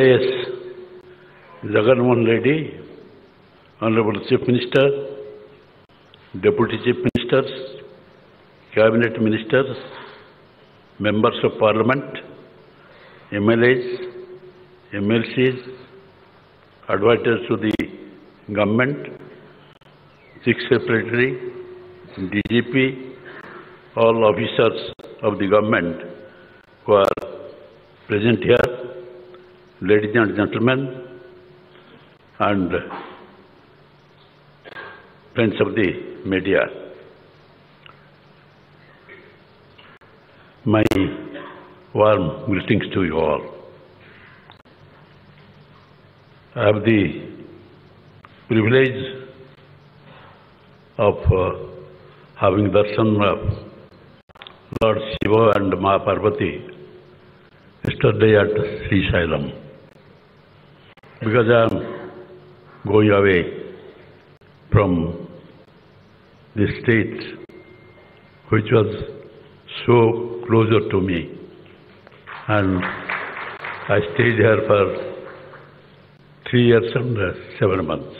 Yes, Jagannath Reddy, Honorable Chief Minister, Deputy Chief Ministers, Cabinet Ministers, Members of Parliament, MLAs, MLCs, advisors to the government, Chief Secretary, DGP, all officers of the government who are present here, ladies and gentlemen, and friends of the media. My warm greetings to you all. I have the privilege of uh, having darshan of Lord Shiva and Ma Parvati yesterday at Srisailam. Because I am going away from the state which was so closer to me. And I stayed here for three years and uh, seven months.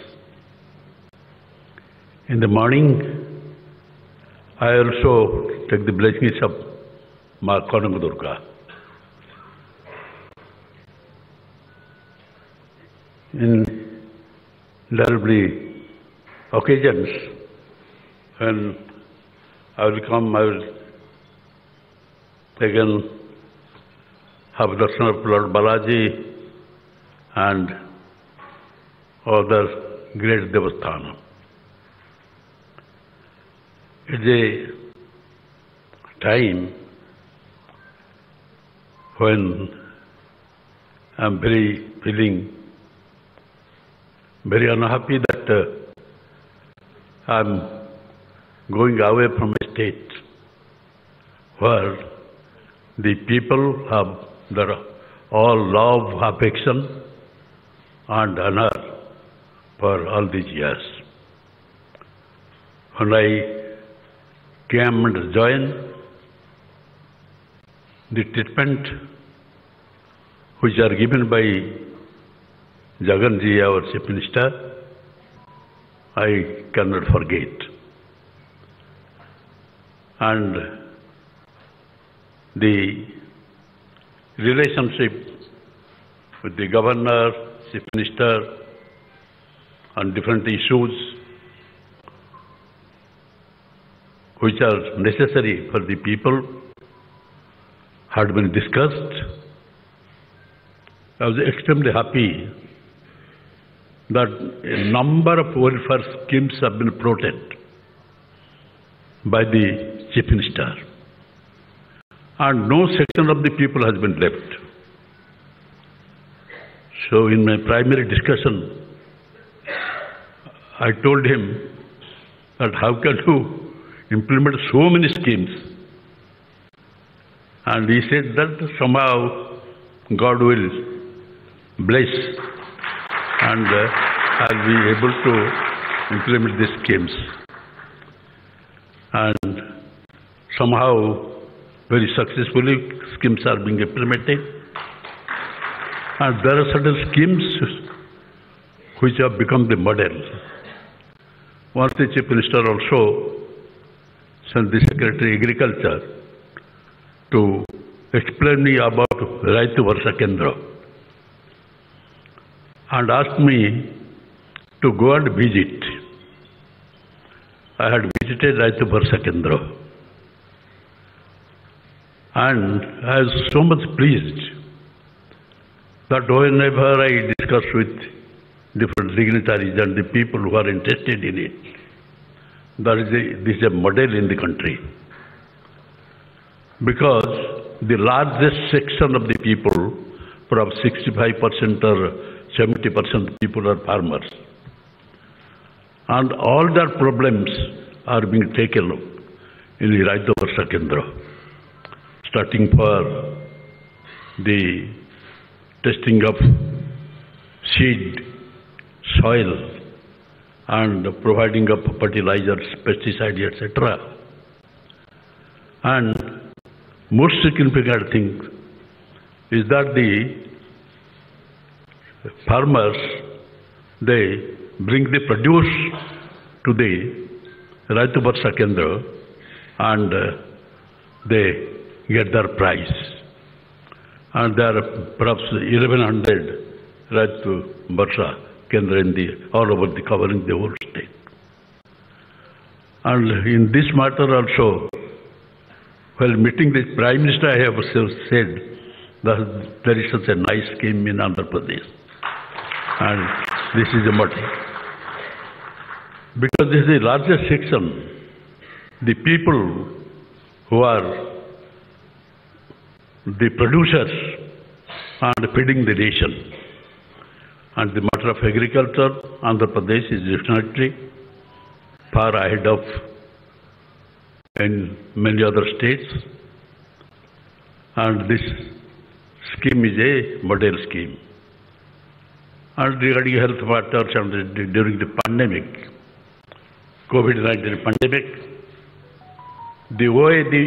In the morning, I also take the blessings of Ma Durga. In will occasions when I will come, I will again have darshan of Lord Balaji and other great Devasthana. It's a time when I'm very feeling very unhappy that uh, I'm going away from a state where the people have their all love, affection, and honor for all these years. When I came and joined the treatment which are given by Jaganji, our Chief Minister, I cannot forget. And the relationship with the Governor, Chief Minister, on different issues which are necessary for the people had been discussed. I was extremely happy that a number of welfare schemes have been promoted by the Chief Minister. And no section of the people has been left. So in my primary discussion, I told him that how can you implement so many schemes? And he said that somehow God will bless and uh, I'll be able to implement these schemes. And somehow, very successfully, schemes are being implemented. And there are certain schemes which have become the model. Once the Chief Minister also sent the Secretary Agriculture to explain me about Rythu Bharosa Kendra and asked me to go and visit. I had visited Rythu Bharosa Kendra and I was so much pleased that whenever I discuss with different dignitaries and the people who are interested in it, there is a, this is a model in the country. Because the largest section of the people, perhaps 65% or 70% people are farmers. And all their problems are being taken up in the Rythu Bharosa Kendra, starting for the testing of seed, soil, and providing of fertilizers, pesticides, etc. And most significant thing is that the farmers, they bring the produce to the Rythu Bharosa Kendra and uh, they get their price. And there are perhaps 1100 Rythu Bharosa Kendra in the, all over the covering the whole state. And in this matter also, while meeting the Prime Minister, I have said that there is such a nice scheme in Andhra Pradesh. And this is the matter. Because this is the largest section, the people who are the producers and feeding the nation. And the matter of agriculture, Andhra Pradesh is definitely far ahead of in many other states. And this scheme is a model scheme. And regarding health matters and the- during the pandemic, COVID-19 pandemic, the way the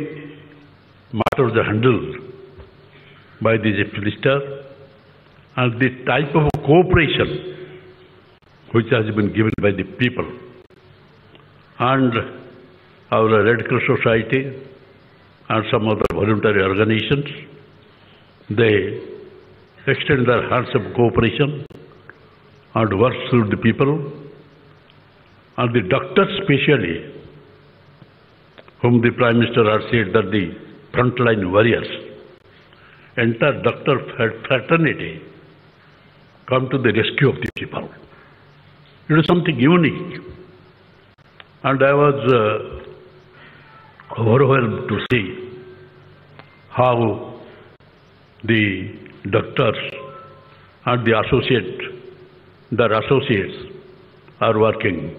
matters are handled by the minister and the type of cooperation which has been given by the people and our Red Cross Society and some other voluntary organizations, they extend their hands of cooperation and work through the people. And the doctors specially, whom the Prime Minister has said that the frontline warriors, entire doctor fraternity come to the rescue of the people. It is something unique. And I was uh, overwhelmed to see how the doctors and the associate, their associates are working.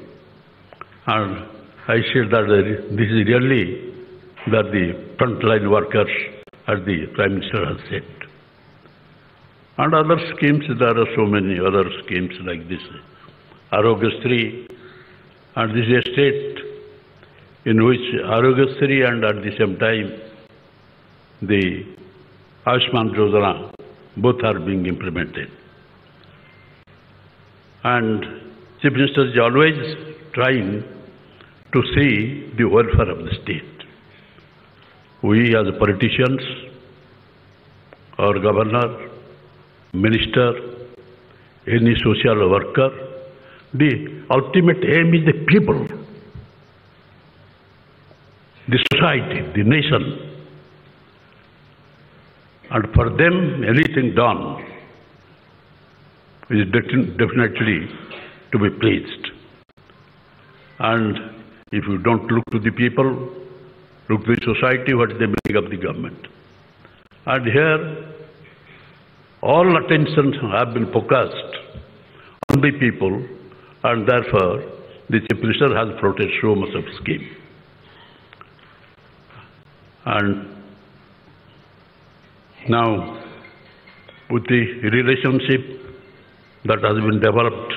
And I said that this is really that the frontline workers, as the Prime Minister has said. And other schemes, there are so many other schemes like this. Arogyasri, and this is a state in which Arogyasri and at the same time the Ayushman Yojana both are being implemented. And Chief Minister is always trying to see the welfare of the state. We as politicians, our governor, minister, any social worker, the ultimate aim is the people, the society, the nation. And for them, anything done is definitely to be praised. And if you don't look to the people, look to the society, what they meaning of the government? And here, all attention have been focused on the people, and therefore the Chief Minister has floated so much of scheme. And now, with the relationship that has been developed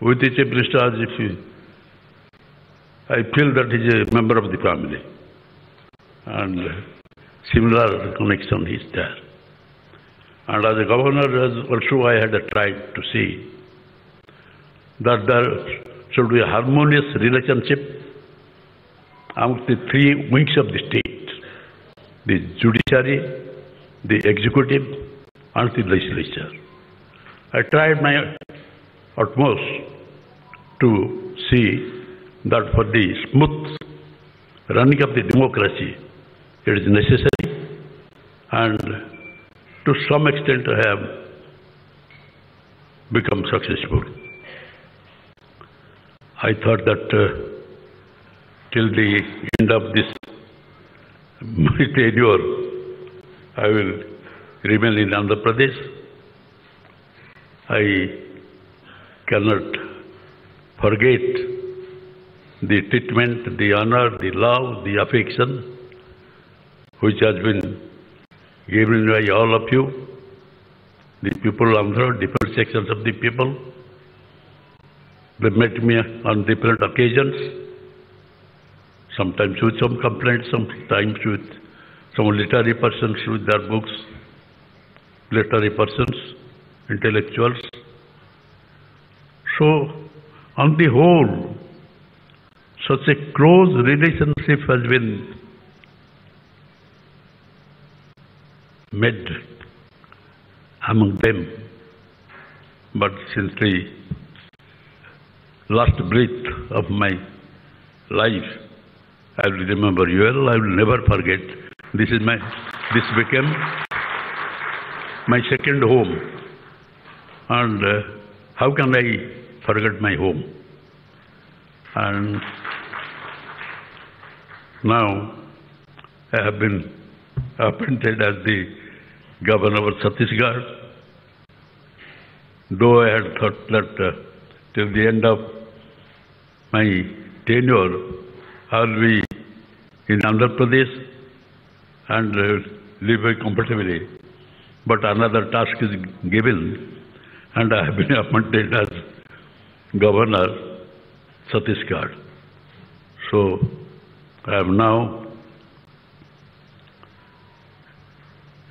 with the Chief Minister, as if he, I feel that he is a member of the family, and similar connection is there. And as a governor, as also I had a tried to see that there should be a harmonious relationship among the three wings of the state the judiciary, the executive, and the legislature. I tried my utmost to see that for the smooth running of the democracy, it is necessary and to some extent I have become successful. I thought that uh, till the end of this tenure, I will remain in Andhra Pradesh. I cannot forget the treatment, the honor, the love, the affection which has been given by all of you, the people Andhra, different sections of the people. They met me on different occasions, sometimes with some complaints, sometimes with some literary persons with their books, literary persons, intellectuals. So, on the whole, such a close relationship has been made among them. But since the last breath of my life, I will remember you well, I will never forget. This is my, this became my second home. And uh, how can I forget my home? And now I have been appointed as the governor of Chhattisgarh. Though I had thought that uh, till the end of my tenure, I will be in Andhra Pradesh and uh, live very comfortably. But another task is given, and I have been appointed as governor Chhattisgarh. So I am now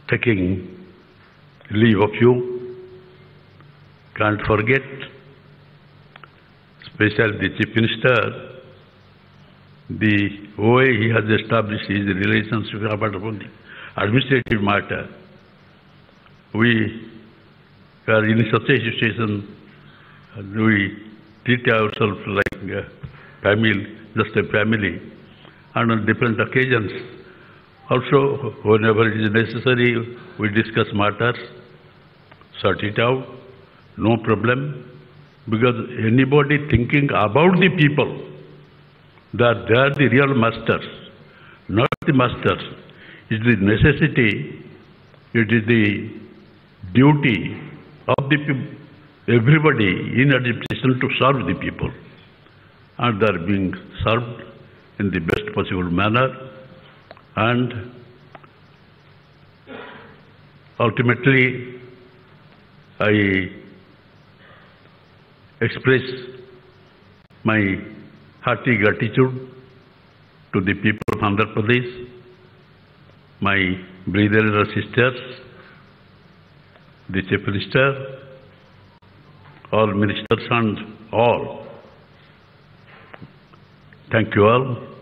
taking leave of you. Can't forget, especially the Chief Minister, the way he has established his relationship the administrative matter. We are in such a situation, we treat ourselves like a family, just a family, and on different occasions. Also, whenever it is necessary, we discuss matters, sort it out, no problem, because anybody thinking about the people, that they are the real masters, not the masters. It is the necessity, it is the duty of the peop- everybody in administration to serve the people. And they are being served in the best possible manner. And ultimately, I express my hearty gratitude to the people of Andhra Pradesh, my brothers and sisters, the Chief Minister, all ministers and all. Thank you all.